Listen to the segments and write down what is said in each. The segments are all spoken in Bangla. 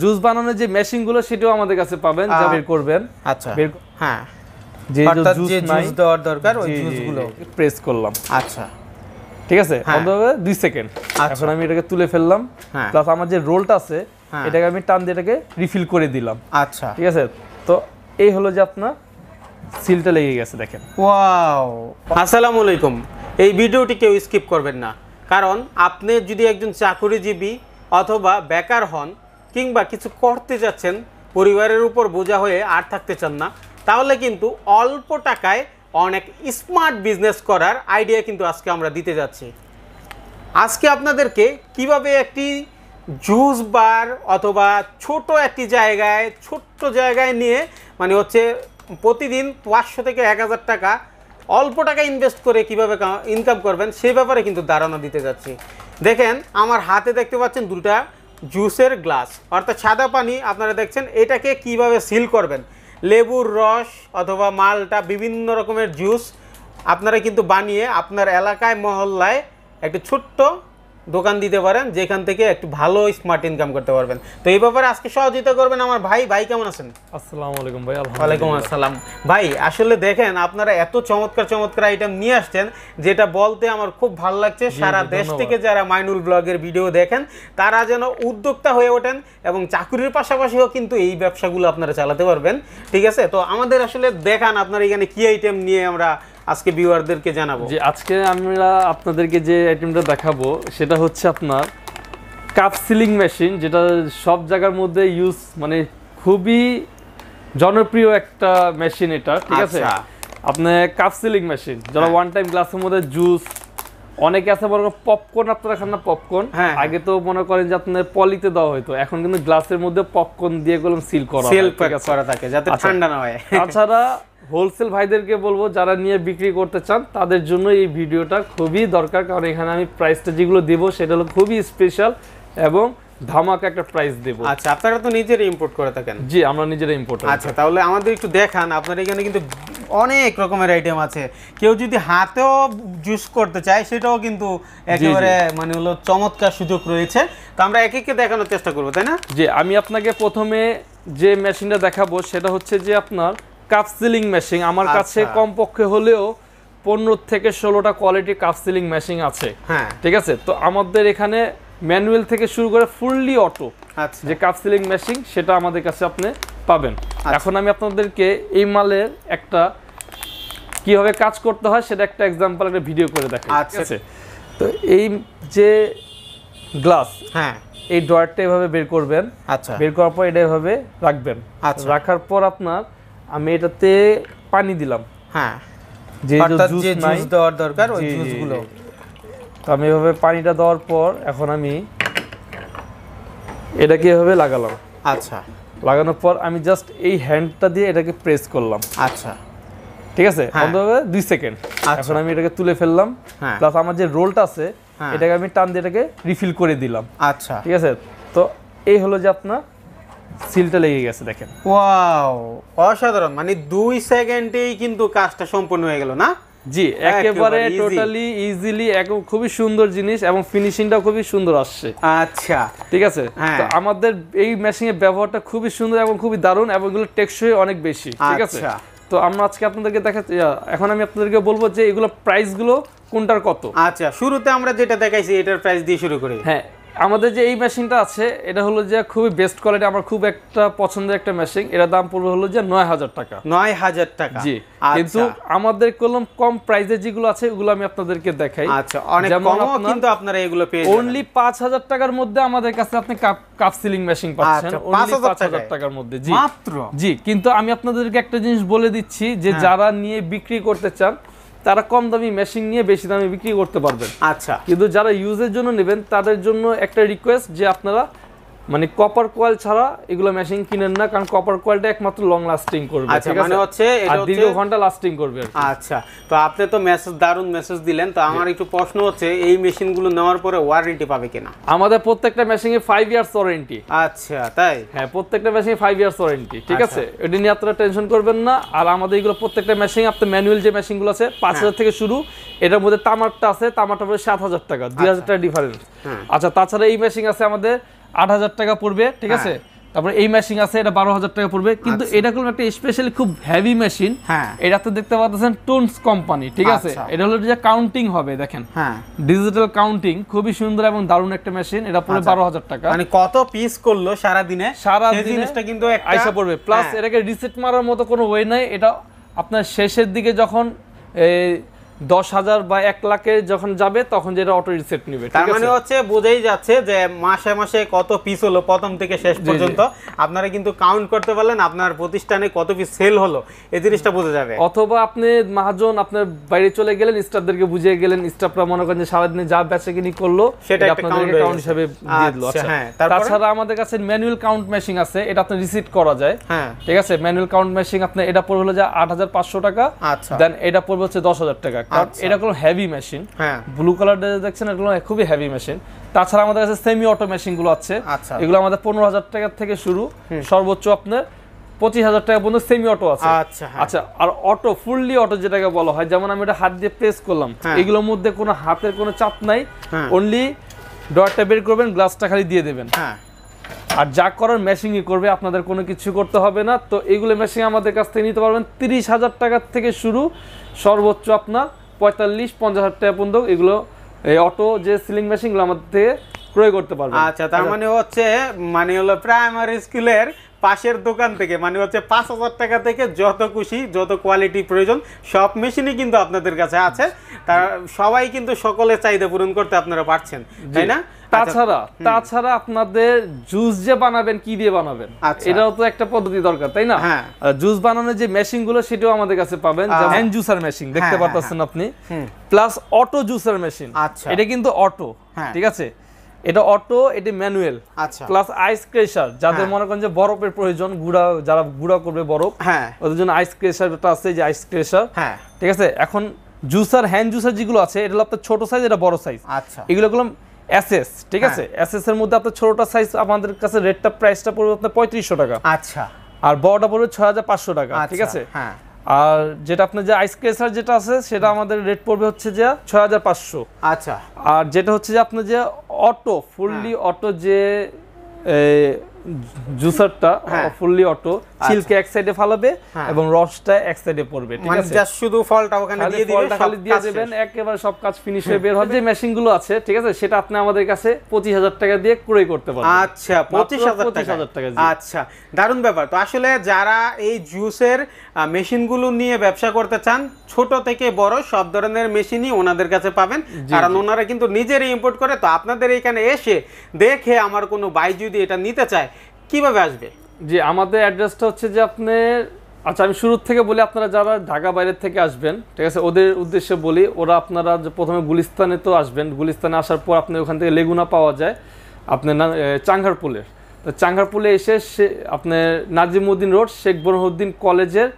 জুস বানানোর যে মেশিনগুলো সেটাও আমাদের কাছে পাবেন যা বের করবেন। আচ্ছা। বের হ্যাঁ। যে জুস যে জুস দেওয়ার দরকার ওই জুসগুলো। প্রেস করলাম। আচ্ছা। ঠিক আছে? হ্যাঁ। অন্তত দুই সেকেন্ড। এখন আমি এটাকে তুলে ফেললাম। হ্যাঁ। প্লাস আমার যে রোলটা আছে হ্যাঁ। এটাকে আমি টান দিয়ে এটাকে রিফিল করে দিলাম। আচ্ছা। ঠিক আছে? তো এই হলো যে আপনার সিলটা লেগে গেছে দেখেন। ওয়াও। আসসালামু আলাইকুম। এই ভিডিওটি কেউ স্কিপ করবেন না। কারণ আপনি যদি একজন চাকরিজীবী অথবা বেকার হন কিংবা কিছু করতে যাচ্ছেন, পরিবারের উপর বোঝা হয়ে আর থাকতে চান না, তাহলে কিন্তু অল্প টাকায় অনেক স্মার্ট বিজনেস করার আইডিয়া কিন্তু আজকে আমরা দিতে যাচ্ছি। আজকে আপনাদেরকে কীভাবে একটি জুস বার অথবা ছোট একটি জায়গায়, ছোট্ট জায়গায় নিয়ে মানে হচ্ছে প্রতিদিন পাঁচশো থেকে এক হাজার টাকা অল্প টাকা ইনভেস্ট করে কীভাবে ইনকাম করবেন সেই ব্যাপারে কিন্তু ধারণা দিতে যাচ্ছি। দেখেন, আমার হাতে দেখতে পাচ্ছেন দুটা জুসের গ্লাস। অর্থাৎ সাদা পানি, আপনারা দেখছেন, এটাকে কীভাবে সিল করবেন? লেবুর রস অথবা মালটা, বিভিন্ন রকমের জুস, আপনারা কিন্তু বানিয়ে আপনার এলাকায়, মহল্লায় একটি ছোট্ট দোকান দিতে পারেন যেখান থেকে একটু ভালো স্মার্ট ইনকাম করতে পারবেন। তো এই ব্যাপারে আজকে সহযোগিতা করবেন আমার ভাই। ভাই কেমন আছেন? আসসালামু আলাইকুম ভাই ওয়ালাইকুম আসসালাম। ভাই আসলে দেখেন আপনারা এত চমৎকার চমৎকার আইটেম নিয়ে আসছেন যেটা বলতে আমার খুব ভালো লাগছে। সারা দেশ থেকে যারা মাইনুল ব্লগের ভিডিও দেখেন তারা যেন উদ্যোক্তা হয়ে ওঠেন এবং চাকরির পাশাপাশিও কিন্তু এই ব্যবসাগুলো আপনারা চালাতে পারবেন। ঠিক আছে? তো আমাদের আসলে দেখান আপনারা এখানে কি আইটেম নিয়ে আমরা আজকে ভিউয়ারদেরকে জানাব যে আজকে আমরা আপনাদেরকে যে আইটেমটা দেখাবো সেটা হচ্ছে আপনার কাপ সিলিং মেশিন যেটা সব জায়গার মধ্যে ইউজ মানে খুবই জনপ্রিয় একটা মেশিন এটা ঠিক আছে। আপনার কাপ সিলিং মেশিন যারা ওয়ান টাইম গ্লাসের মধ্যে জুস অনেকে আছে মনে করেন পপকর্ন আপনারা খান না পপকর্ন হ্যাঁ। আগে তো মনে করেন যে আপনার পলিতে দেওয়া হতো এখন কিন্তু গ্লাসের মধ্যে পপকর্ন দিয়ে করলাম সিল করা সেল? করা থাকে যাতে আচ্ছা। ঠান্ডা না হয় তাছাড়া হোলসেল ভাইদেরকে বলব যারা নিয়ে বিক্রি করতে চান তাদের জন্য এই ভিডিওটা খুবই দরকার। কারণ এখানে আমি প্রাইসটা যেগুলো দেবো সেটা হলো খুবই স্পেশাল এবং ধামাকা একটা প্রাইস দেবো। আচ্ছা আপনারা তো নিজেরাই ইম্পোর্ট করে থাকেন? জি আমরা নিজেরা ইম্পোর্ট আচ্ছা তাহলে আমাদের একটু দেখান আপনার এখানে কিন্তু অনেক রকমের আইটেম আছে। কেউ যদি হাতেও জুস করতে চায় সেটাও কিন্তু একেবারে মানে হলো চমৎকার সুযোগ রয়েছে। তো আমরা এক একে দেখানোর চেষ্টা করব তাই না? যে আমি আপনাকে প্রথমে যে মেশিনটা দেখাবো সেটা হচ্ছে যে আপনার কাপ সিলিং মেশিন আমার কাছে আচ্ছা। কমপক্ষে হলেও পনেরো থেকে ষোলোটা কোয়ালিটি কাপ সিলিং মেশিন আছে। হ্যাঁ। ঠিক আছে? তো আমাদের এখানে ম্যানুয়াল থেকে শুরু করে ফুললি অটো আচ্ছা। যে কাপ সিলিং মেশিন সেটা আমাদের কাছে আপনি পাবেন। এখন আমি আপনাদেরকে এই মালের একটা কীভাবে কাজ করতে হয় সেটা একটা এক্সাম্পল একটা ভিডিও করে আচ্ছা। আছে? তো এই যে গ্লাস হ্যাঁ। এই ড্রয়ারটা এভাবে বের করবেন। আচ্ছা। বের করার পর এটা এভাবে রাখবেন। আচ্ছা। রাখার পর আপনার আমি এটাতে পানি দিলাম। হ্যাঁ। যে জুস নাই দেওয়ার দরকার ওই জি, জি, জুসগুলো তো আমি এভাবে পানিটা দেওয়ার পর এখন আমি এটাকে এভাবে লাগালাম। আচ্ছা। লাগানোর পর আমি জাস্ট এই হ্যান্ডটা দিয়ে এটাকে প্রেস করলাম। আচ্ছা। ঠিক আছে? হ্যাঁ। দুই সেকেন্ড আচ্ছা। এখন আমি এটাকে তুলে ফেললাম। হ্যাঁ। প্লাস আমার যে রোলটা আছে হ্যাঁ। এটাকে আমি টান দিয়ে এটাকে রিফিল করে দিলাম। আচ্ছা। ঠিক আছে? তো এই হলো যে আপনার সিলটা লেগে গেছে দেখেন। ওয়াও অসাধারণ। মানে দুই সেকেন্ডেই কিন্তু কাজটা সম্পূর্ণ হয়ে গেল না? জি একেবারে টোটালি ইজিলি একদম খুবই সুন্দর জিনিস এবং ফিনিশিংটাও খুবই সুন্দর আসছে। আচ্ছা। ঠিক আছে? হ্যাঁ। তো আমাদের এই মেশিনের ব্যবহারটা খুবই সুন্দর এবং খুবই দারুণ এবং এগুলো টেকসই অনেক বেশি ঠিক আছে? আচ্ছা। তো আমরা আজকে আপনাদেরকে দেখাচ্ছি এখন আমি আপনাদেরকে বলব যে এগুলো প্রাইসগুলো কোনটার কত? আচ্ছা শুরুতে আমরা যেটা দেখাইছি এটার প্রাইস দিয়ে শুরু করি। হ্যাঁ আমাদের যে এই মেশিনটা আছে এটা হলো যে খুবই বেস্ট কোয়ালিটি আমার খুব একটা পছন্দের একটা মেশিন এটার দাম পড়বে হলো যে নয় হাজার টাকা। নয় হাজার টাকা। জি আচ্ছা। কিন্তু আমাদের কলম কম প্রাইসে যেগুলো আছে ওগুলো আমি আপনাদেরকে দেখাই। আচ্ছা অনেক কমও কিন্তু আপনারা এগুলো পেয়ে যাবেন। অনলি পাঁচ হাজার টাকার মধ্যে আমাদের কাছে আপনি কাপ কাপ সিলিং মেশিন পাচ্ছেন। আচ্ছা, অনলি 5,000 পাঁচ হাজার টাকার মধ্যে জি। মাত্র? জি কিন্তু আমি আপনাদেরকে একটা জিনিস বলে দিচ্ছি যে হ্যাঁ। যারা নিয়ে বিক্রি করতে চান তারা কম দামি মেশিন নিয়ে বেশি দামে বিক্রি করতে পারবেন। আচ্ছা। কিন্তু যারা ইউজের জন্য নেবেন তাদের জন্য একটা রিকোয়েস্ট যে আপনারা মানে কপার কয়েল ছাড়া এগুলো মেশিন কিনেন না কারণ কপার কয়েলটা একমাত্র লং লাস্টিং করবে আচ্ছা মানে হচ্ছে এটা দীর্ঘ ঘণ্টা লাস্টিং করবে আচ্ছা তো আপনি তো মেসেজ দারুণ মেসেজ দিলেন তো আমার একটু প্রশ্ন হচ্ছে এই মেশিনগুলো নেওয়ার পরে ওয়ারেন্টি পাবে কিনা? আমাদের প্রত্যেকটা মেশিনে ফাইভ ইয়ার্স ওয়ারেন্টি আচ্ছা তাই? হ্যাঁ প্রত্যেকটা মেশিনে ফাইভ ইয়ার্স ওয়ারেন্টি ঠিক আচ্ছা। আছে? এটা নিয়ে আপনারা টেনশন করবেন না আর আমাদের এগুলো প্রত্যেকটা মেশিন আপনার ম্যানুয়াল যে মেশিনগুলো আছে পাঁচ হাজার থেকে শুরু এটার মধ্যে তামারটা আছে তামারটা পড়বে সাত হাজার টাকা দুই হাজার টাকা ডিফারেন্স হ্যাঁ। আচ্ছা তাছাড়া এই মেশিন আছে আমাদের আট হাজার টাকা পড়বে ঠিক আছে? তারপরে এই মেশিন আছে এটা বারো হাজার টাকা পড়বে। কিন্তু আচ্ছা। এটা কোনো একটা স্পেশালি খুব হেভি মেশিন হ্যাঁ। এটাতে দেখতে পাচ্ছেন টোনস কোম্পানি ঠিক আছে? আচ্ছা। এটা হলো যে কাউন্টিং হবে দেখেন। হ্যাঁ। ডিজিটাল কাউন্টিং খুবই সুন্দর এবং দারুণ একটা মেশিন এটা পড়ে আচ্ছা। বারো হাজার টাকা। মানে কত পিস করল সারা দিনে সারা দিনে জিনিসটা কিন্তু একটা আইসা পড়বে। প্লাস হ্যাঁ। এটাকে রিসেট মারার মতো কোনো ওয়ে নাই। এটা আপনার শেষের দিকে যখন দশ হাজার বা এক লাখে যখন যাবে তখন যেটা অটো রিসেট নিবে তার মানে হচ্ছে বোঝাই যাচ্ছে যে মাসে মাসে কত পিস হলো প্রথম থেকে শেষ পর্যন্ত। আপনারা কিন্তু কাউন্ট করতে পারলেন আপনার প্রতিষ্ঠানে কত পিস সেল হলো এই জিনিসটা বোঝা যাবে। অথবা আপনি মহাজন আপনার বাইরে চলে গেলেন স্টাফদেরকে বুঝিয়ে গেলেন স্টাফরা মনে করেন যে সারাদিনে যা বেচা কিনি করল সেটা আপনাদেরকে কাউন্ট। হিসাবে দিয়ে দিল। আচ্ছা, আচ্ছা। হ্যাঁ, তাছাড়া আমাদের কাছে ম্যানুয়াল কাউন্ট মেশিন আছে এটা আপনি রিসিট করা যায়। হ্যাঁ। ঠিক আছে? ম্যানুয়াল কাউন্ট মেশিন আপনার এটা পড়বে হলো যে আট হাজার পাঁচশো টাকা আচ্ছা। দেন এটা পড়বে হচ্ছে দশ হাজার টাকা। কারণ আচ্ছা। এটা কোনো হেভি মেশিন হ্যাঁ। ব্লু কালার দেখছেন এগুলো খুবই হেভি মেশিন তাছাড়া আমাদের কাছে সেমি অটো মেশিনগুলো আছে। আচ্ছা। এগুলো আমাদের পনেরো হাজার টাকা থেকে শুরু। সর্বোচ্চ আপনার পঁচিশ হাজার টাকা পর্যন্ত সেমি অটো আছে। আচ্ছা হ্যাঁ। আচ্ছা আর অটো ফুললি অটো যেটাকে বলা হয় যেমন আমি এটা হাত দিয়ে প্রেস করলাম হ্যাঁ। এগুলোর মধ্যে কোনো হাতের কোনো চাপ নাই। হ্যাঁ। অনলি ডয়ারটা বের করবেন গ্লাসটা খালি দিয়ে দেবেন। হ্যাঁ। আর যা করার মেশিনই করবে আপনাদের কোনো কিছু করতে হবে না। তো এগুলো মেশিন আমাদের কাছ থেকে নিতে পারবেন। তিরিশ হাজার টাকা থেকে শুরু। সর্বোচ্চ আপনার পঁয়তাল্লিশ পঞ্চাশ হাজার টাকা পর্যন্ত এগুলো এই অটো যে সিলিং মেশিনগুলো আমাদের থেকে ক্রয় করতে পারবে আচ্ছা তার মানে হচ্ছে মানে হলো প্রাইমারি স্কুলের পাশের দোকান থেকে মানে হচ্ছে পাঁচ হাজার টাকা থেকে যত খুশি যত কোয়ালিটি প্রয়োজন সব মেশিনই কিন্তু আপনাদের কাছে আছে। তার সবাই কিন্তু সকলে চাহিদা পূরণ করতে আপনারা পারছেন তাই না? আচ্ছা, তাছাড়া তাছাড়া আপনাদের জুস যে বানাবেন কি দিয়ে বানাবেন? আচ্ছা। এটাও তো একটা পদ্ধতি দরকার তাই না? হ্যাঁ। জুস বানানোর যে মেশিনগুলো সেটাও আমাদের কাছে পাবেন। হ্যান্ড জুসার মেশিন দেখতে হ্যাঁ, পাচ্ছেন আপনি? Plus auto juicer machine. আচ্ছা। এটা কিন্তু অটো হ্যাঁ। ঠিক আছে? এটা অটো এটা ম্যানুয়াল। আচ্ছা। প্লাস আইস ক্রেশার যাদের হ্যাঁ। মনে করেন যে বরফের প্রয়োজন গুড়া যারা গুড়া করবে বরফ হ্যাঁ। ওদের জন্য আইস ক্রেশারটা আছে যে আইস ক্রেশার। হ্যাঁ। ঠিক আছে? এখন জুসার হ্যান্ড জুসার যেগুলো আছে এটা আপনার ছোট সাইজ এটা বড় সাইজ আচ্ছা। এগুলো এসএস ঠিক হ্যাঁ। আছে এসএস এর মধ্যে আপনার ছোটটা সাইজ আমাদের কাছে রেটটা প্রাইসটা পড়বে আপনার পঁয়ত্রিশশো টাকা। আচ্ছা। আর বড়টা পড়বে ছয় হাজার পাঁচশো টাকা ঠিক আচ্ছা, আছে? হ্যাঁ। আর যেটা আপনার যে আইস ক্রেসার যেটা আছে সেটা আমাদের রেট পড়বে হচ্ছে যে ছয় হাজার পাঁচশো। আচ্ছা। আর যেটা হচ্ছে যে আপনার যে অটো ফুললি হ্যাঁ। অটো যে জুসারটা হ্যাঁ। ফুললি অটো ছিলকে এক সাইডে ফালাবে হ্যাঁ। এবং রসটা এক সাইডে পড়বে ঠিক মানে আছে? জাস্ট শুধু ফলটা ওখানে দিয়ে দিবেন ফলটা খালি দিয়ে দিবেন একেবারে সব কাজ ফিনিশ হয়ে বের হবে। যে মেশিনগুলো আছে ঠিক আছে সেটা আপনি আমাদের কাছে পঁচিশ হাজার টাকা দিয়ে ক্রয় করতে পারবেন। আচ্ছা পঁচিশ হাজার টাকা। 25,000 টাকা, আচ্ছা দারুণ ব্যাপার। তো আসলে যারা এই জুসের মেশিনগুলো নিয়ে ব্যবসা করতে চান ছোট থেকে বড় সব ধরনের মেশিনই ওনাদের কাছে পাবেন। কারণ ওনারা কিন্তু নিজেরই ইম্পোর্ট করে তো আপনাদের এখানে এসে দেখে আমার কোনো ভাই যদি এটা নিতে চায় কীভাবে আসবে? জি আমাদের অ্যাড্রেসটা হচ্ছে যে আপনি আচ্ছা আমি শুরুর থেকে বলি আপনারা যারা ঢাকা বাইরের থেকে আসবেন ঠিক আছে ওদের উদ্দেশ্যে বলি ওরা আপনারা যে প্রথমে গুলিস্তানে তো আসবেন গুলিস্তানে আসার পর আপনি ওখান থেকে লেগুনা পাওয়া যায় আপনার না চাঙ্গারপুলের। তো চাঙ্গারপুলে এসে সে আপনার নাজিমুদ্দিন রোড শেখ বরহুদ্দিন কলেজের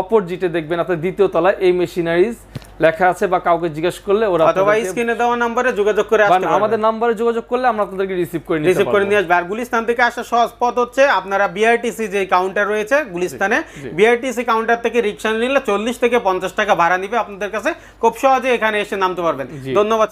অপোজিটে দেখবেন আপনার দ্বিতীয় তলায় এই মেশিনারিজ লেখা আছে বা কাউকে জিজ্ঞেস করলে ওরা অথবা স্ক্রিনে দেওয়া নাম্বারে যোগাযোগ করে আসতে আমাদের নাম্বারে যোগাযোগ করলে আমরা আপনাদেরকে রিসিভ করে নিতে রিসিভ করে নিয়ে আসবে। আর গুলিস্তান থেকে আসা সহজ পথ হচ্ছে আপনারা বিআরটিসি যে কাউন্টার রয়েছে গুলিস্তানে বিআরটিসি কাউন্টার থেকে রিক্সা নিলে চল্লিশ থেকে পঞ্চাশ টাকা ভাড়া নিবে। আপনাদের কাছে খুব সহজে এখানে এসে নামতে পারবেন। ধন্যবাদ